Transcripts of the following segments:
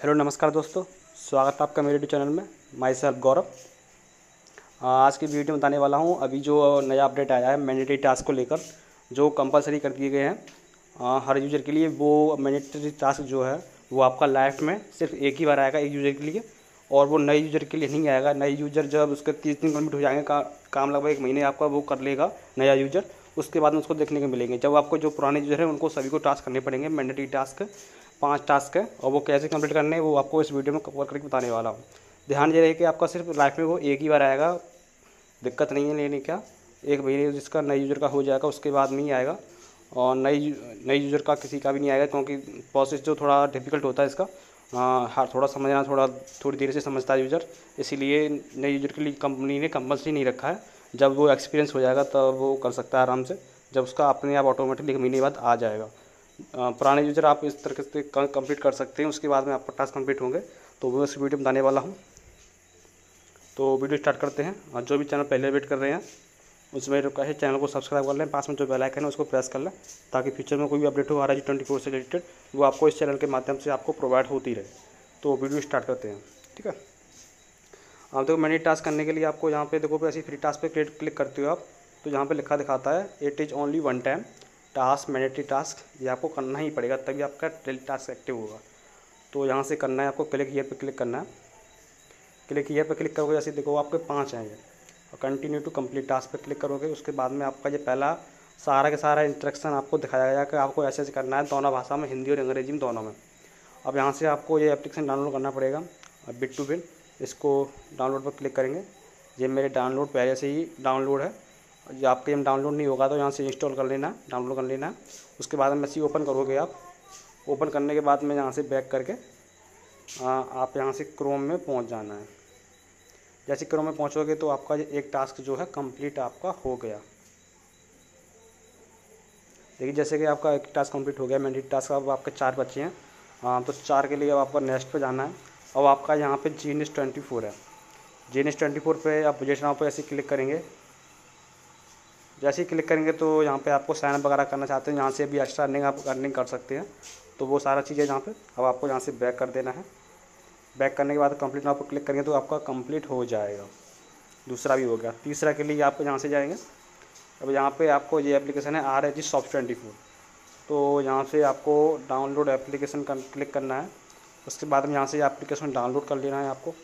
Hello नमस्कार दोस्तों। स्वागत है आपका मेरे यूट्यूब चैनल में माई सेल्फ गौरव। आज की वीडियो में बताने वाला हूँ अभी जो नया अपडेट आया है मैंडेटरी टास्क को लेकर जो कंपलसरी कर दिए गए हैं हर यूज़र के लिए वो मैंडेटरी टास्क जो है वो आपका लाइफ में सिर्फ़ एक ही बार आएगा एक यूज़र के लिए और वो नए यूज़र के लिए नहीं आएगा। नए यूज़र जब उसके तीस दिन कंप्लीट हो जाएँगे का, काम लगभग एक महीने आपका वो कर लेगा नया यूज़र उसके बाद में उसको देखने को मिलेंगे। जब आपको जो पुराने यूज़र हैं उनको सभी को टास्क करने पड़ेंगे मैंडेटरी टास्क पाँच टास्क है और वो कैसे कंप्लीट करने हैं, वो आपको इस वीडियो में कवर करके बताने वाला हूँ। ध्यान ये रहे कि आपका सिर्फ़ लाइफ में वो एक ही बार आएगा, दिक्कत नहीं है लेने का। एक महीने जिसका नए यूज़र का हो जाएगा, उसके बाद में ही आएगा। और नई नई यूज़र का किसी का भी नहीं आएगा, क्योंकि प्रोसेस जो थोड़ा डिफ़िकल्ट होता है इसका हाँ थोड़ा समझना, थोड़ा, थोड़ी देर से समझता है यूज़र इसीलिए नए यूज़र के लिए कंपनी ने कंपल्सरी नहीं रखा है। जब वो एक्सपीरियंस हो जाएगा, तब तो वो कर सकता है आराम से। जब उसका अपने आप ऑटोमेटिकली एक महीने बाद आ जाएगा। पुराने यूज़र आप इस तरह से कंप्लीट कर सकते हैं, उसके बाद में आपका टास्क कंप्लीट होंगे। तो वो इस वीडियो में बताने वाला हूँ। तो वीडियो स्टार्ट करते हैं। और जो भी चैनल पहले वेट कर रहे हैं, उसमें जो है चैनल को सब्सक्राइब कर लें, पास में जो बेल आइकन है, उसको प्रेस कर लें, ताकि फ्यूचर में कोई भी अपडेट हो, आ रहा है ट्वेंटी फोर से रिलेटेड वो आपको इस चैनल के माध्यम से आपको प्रोवाइड होती रहे। तो वीडियो स्टार्ट करते हैं। ठीक है? आप देखो, मैंने टास्क करने के लिए आपको यहाँ पे देखो, ऐसी फ्री टास्क पे क्लिक करते हो आप तो यहाँ पे लिखा दिखाता है it is only one time task mandatory task ये आपको करना ही पड़ेगा, तभी आपका डेली टास्क एक्टिव होगा। तो यहाँ से करना है, आपको क्लिक ईयर पर क्लिक करना है। क्लिक ईयर पर क्लिक करोगे, जैसे देखो आपके पाँच आएँगे और कंटिन्यू टू कंप्लीट टास्क पर क्लिक करोगे, उसके बाद में आपका ये पहला, सारा के सारा इंस्ट्रक्शन आपको दिखाया गया कि आपको ऐसे ऐसे करना है, दोनों भाषा में, हिंदी और अंग्रेज़ी में दोनों में। अब यहाँ से आपको ये एप्लीकेशन डाउनलोड करना पड़ेगा। बिट टू बिट इसको डाउनलोड पर क्लिक करेंगे। ये मेरे डाउनलोड पहले से ही डाउनलोड है। जो आपके यहाँ डाउनलोड नहीं होगा तो यहाँ से इंस्टॉल कर लेना डाउनलोड कर लेना। उसके बाद में ऐसे ओपन करोगे आप। ओपन करने के बाद में यहाँ से बैक करके आ, आप यहाँ से क्रोम में पहुँच जाना है। जैसे क्रोम में पहुँचोगे तो आपका एक टास्क जो है कंप्लीट आपका हो गया। देखिए जैसे कि आपका एक टास्क कंप्लीट हो गया मैंडेटरी टास्क अब आपके चार बच्चे हैं। हाँ तो चार के लिए अब आपका नेक्स्ट पे जाना है। अब आपका यहाँ पे G N S twenty four है। G N S twenty four पर आप बजट नाव पर ऐसे क्लिक करेंगे जैसे ही क्लिक करेंगे तो यहाँ पे आपको साइन वगैरह करना चाहते हैं यहाँ से भी एक्स्ट्रा अर्निंग आप अर्निंग कर सकते हैं। तो वो सारा चीज़ें यहाँ पे अब आपको यहाँ से बैक कर देना है। बैक करने के बाद कंप्लीट नाउ पर क्लिक करेंगे तो आपका कंप्लीट हो जाएगा। दूसरा भी हो गया। तीसरा के लिए आप यहाँ से जाएँगे। अब यहाँ पे आपको ये एप्लीकेशन है R H G soft twenty four तो यहाँ से आपको डाउनलोड एप्लीकेशन कर क्लिक करना है। उसके बाद में यहाँ से एप्लीकेशन डाउनलोड कर लेना है आपको।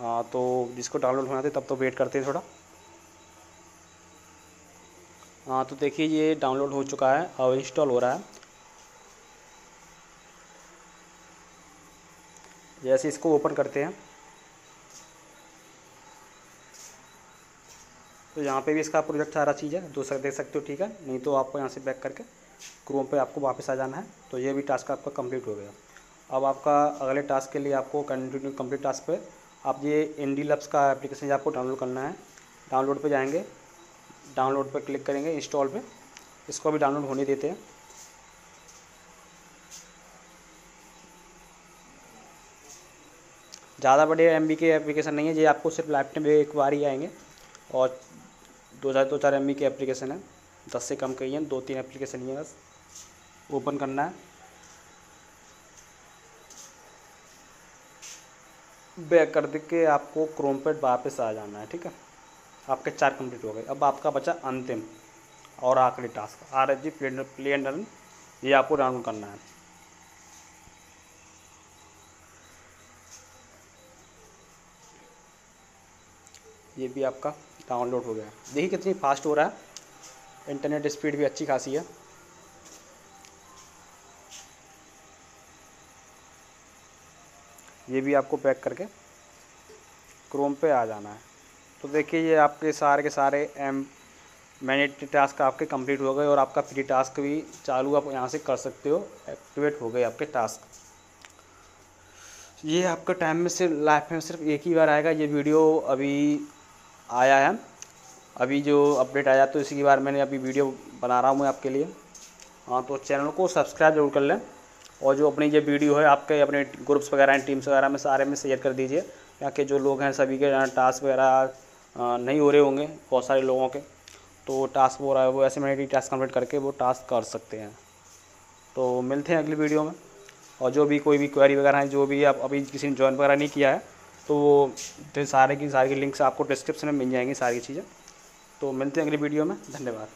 आ, तो जिसको डाउनलोड होना थे तब तो वेट करते हैं थोड़ा। हाँ तो देखिए ये डाउनलोड हो चुका है और इंस्टॉल हो रहा है। जैसे इसको ओपन करते हैं तो यहाँ पे भी इसका प्रोजेक्ट सारा चीज़ है दूसरा देख सकते हो, ठीक है? नहीं तो आपको यहाँ से बैक करके क्रोम पे आपको वापस आ जाना है। तो ये भी टास्क आपका कंप्लीट हो गया। अब आपका अगले टास्क के लिए आपको कंटिन्यू कंप्लीट टास्क पे आप ये इंडी लब्स का एप्लीकेशन आपको डाउनलोड करना है। डाउनलोड पे जाएँगे। डाउनलोड पर क्लिक करेंगे इंस्टॉल पे। इसको भी डाउनलोड होने देते हैं। ज़्यादा बड़े एमबी के एप्लीकेशन नहीं है, ये आपको सिर्फ़ लाइफ टाइम एक बार ही आएँगे। और दो हज़ार दो चार एम के एप्लीकेशन है। दस से कम कही है, दो तीन एप्लीकेशन ही है बस। ओपन करना है। बैक कर दे के आपको क्रोम पर वापस आ जाना है, ठीक है? आपके चार कंप्लीट हो गए। अब आपका बचा अंतिम और आखिरी task. R H G play and run, ये आपको डाउनलोड करना है। ये भी आपका डाउनलोड हो गया। देखिए कितनी फास्ट हो रहा है। इंटरनेट स्पीड भी अच्छी खासी है। ये भी आपको पैक करके क्रोम पे आ जाना है। तो देखिए, ये आपके सारे के सारे, एम मैंडेटरी टास्क आपके कंप्लीट हो गए और आपका फ्री टास्क भी चालू आप यहाँ से कर सकते हो, एक्टिवेट हो गए आपके टास्क। ये आपका टाइम में सिर्फ़, लाइफ में सिर्फ़ एक ही बार आएगा, ये वीडियो अभी आया है। अभी जो अपडेट आया तो इसी बारे मैंने अभी वीडियो बना रहा हूँ मैं आपके लिए। हाँ तो चैनल को सब्सक्राइब ज़रूर कर लें और जो अपनी ये वीडियो है, आपके अपने ग्रुप्स वगैरह, टीम्स वगैरह में सारे में शेयर कर दीजिए यहाँ के जो लोग हैं सभी के टास्क वगैरह नहीं हो रहे होंगे बहुत सारे लोगों के। तो टास्क हो रहा है, वो ऐसे मैंने टास्क कंप्लीट करके वो टास्क कर सकते हैं। तो मिलते हैं अगली वीडियो में। और जो भी कोई भी क्वेरी वगैरह है, जो भी आप अभी किसी ने ज्वाइन वगैरह नहीं किया है तो वो सारे की सारी लिंक्स आपको डिस्क्रिप्शन में मिल जाएँगी सारी चीज़ें। तो मिलते हैं अगली वीडियो में। धन्यवाद।